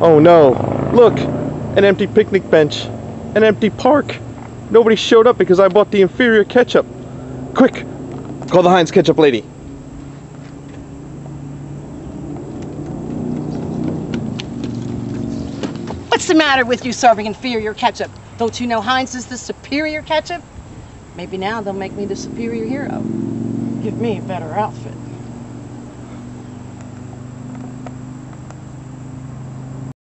Oh no. Look! An empty picnic bench. An empty park. Nobody showed up because I bought the inferior ketchup. Quick! Call the Heinz ketchup lady. What's the matter with you serving inferior ketchup? Don't you know Heinz is the superior ketchup? Maybe now they'll make me the superior hero. Give me a better outfit.